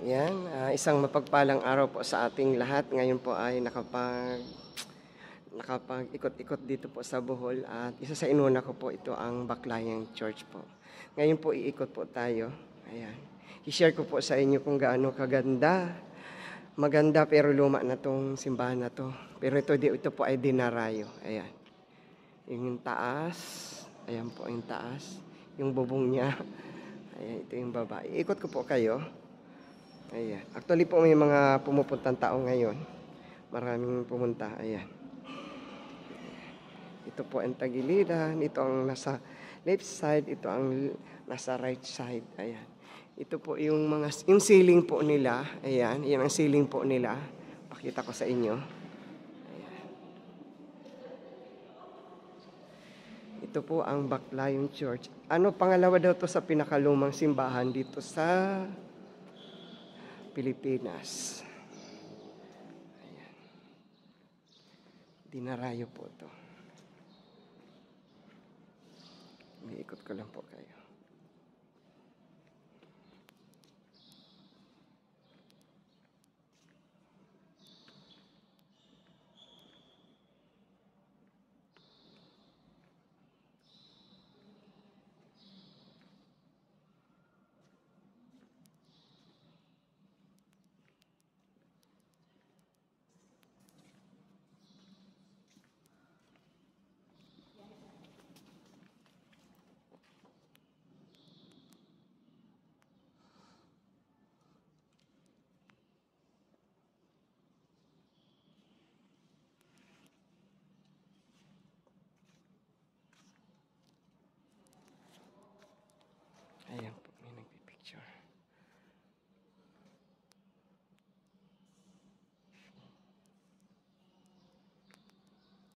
Yan, ah, isang mapagpalang araw po sa ating lahat. Ngayon po ay nakapag nakapag-ikot-ikot dito po sa Bohol at isa sa inuna ko po ito ang Baklayang Church po. Ngayon po iikot po tayo. Ayan. I-share ko po sa inyo kung gaano kaganda. Maganda pero luma na tong simbahan na to. Pero ito, ito po ay dinarayo. Ayan. Yung taas. Ayan po yung taas. Yung bubong niya. Ayan, ito yung baba. Iikot ko po kayo. Ayan. Actually po may mga pumupuntang tao ngayon. Maraming pumunta. Ayan. Ito po ang tagiliran. Ito ang nasa left side. Ito ang nasa right side. Ayan. Ito po yung mga yung ceiling po nila. Ayan. Yan ang ceiling po nila. Pakita ko sa inyo. Ayan. Ito po ang Baclayon Church. Ano pangalawa daw to sa pinakalumang simbahan dito sa Pilipinas. Ayan. Dinarayo po to. Umiikot ko lang po kayo.